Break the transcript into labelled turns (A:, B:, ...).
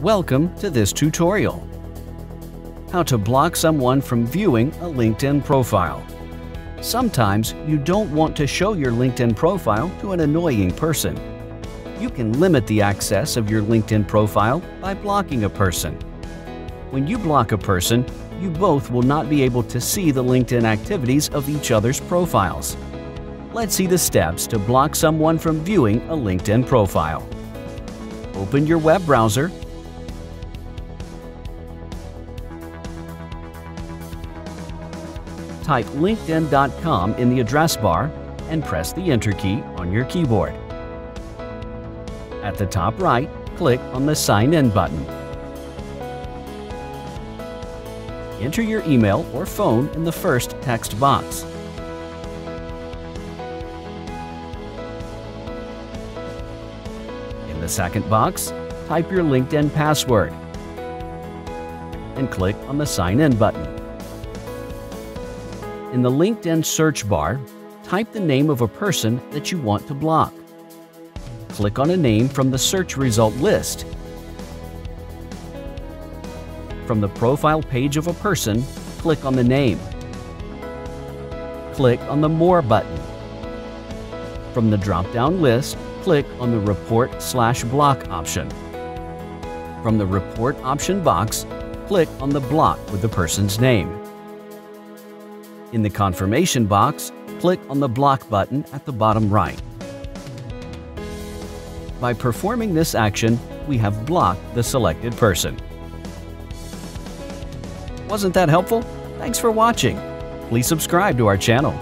A: Welcome to this tutorial. How to block someone from viewing a LinkedIn profile. Sometimes you don't want to show your LinkedIn profile to an annoying person. You can limit the access of your LinkedIn profile by blocking a person. When you block a person, you both will not be able to see the LinkedIn activities of each other's profiles. Let's see the steps to block someone from viewing a LinkedIn profile. Open your web browser type linkedin.com in the address bar and press the Enter key on your keyboard. At the top right, click on the Sign In button. Enter your email or phone in the first text box. In the second box, type your LinkedIn password and click on the Sign In button. In the LinkedIn search bar, type the name of a person that you want to block. Click on a name from the search result list. From the profile page of a person, click on the name. Click on the More button. From the drop-down list, click on the Report slash Block option. From the Report option box, click on the block with the person's name. In the confirmation box, click on the block button at the bottom right. By performing this action, we have blocked the selected person. Wasn't that helpful? Thanks for watching. Please subscribe to our channel.